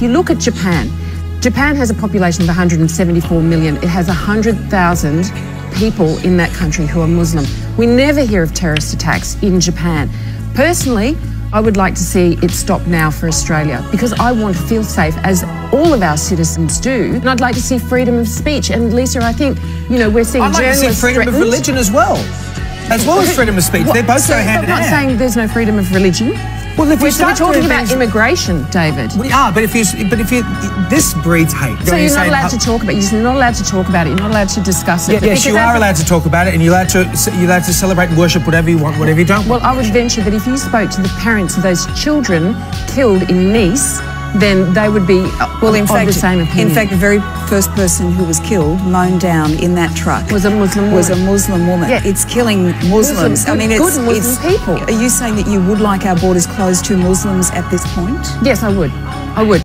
If you look at Japan, Japan has a population of 174 million. It has 100,000 people in that country who are Muslim. We never hear of terrorist attacks in Japan. Personally, I would like to see it stop now for Australia because I want to feel safe as all of our citizens do. And I'd like to see freedom of speech. And Lisa, I think, you know, we're seeing I'd like to see freedom of religion as well. As well as freedom of speech. What- They both so go hand I'm in not hand. saying there's no freedom of religion. Well, if we're, you start we're talking about things- immigration, David. We are, but if you, but if you, this breeds hate. So you're not allowed how- to talk about. You're not allowed to talk about it. You're not allowed to discuss it. Yeah, yes, you are allowed to talk about it, and you're allowed to you're allowed to celebrate and worship whatever you want, whatever you don't. Well, I would venture that if you spoke to the parents of those children killed in Nice, then they would be uh, Well, in of fact, the same opinion. in fact, the very first person who was killed, mown down in that truck, Was a Muslim Was a woman. Muslim woman. Yeah. It's killing Muslims. Muslims, I mean, it's, good Muslim it's- people. Are you saying that you would like our borders closed to Muslims at this point? yes, I would. I would.